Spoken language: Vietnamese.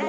you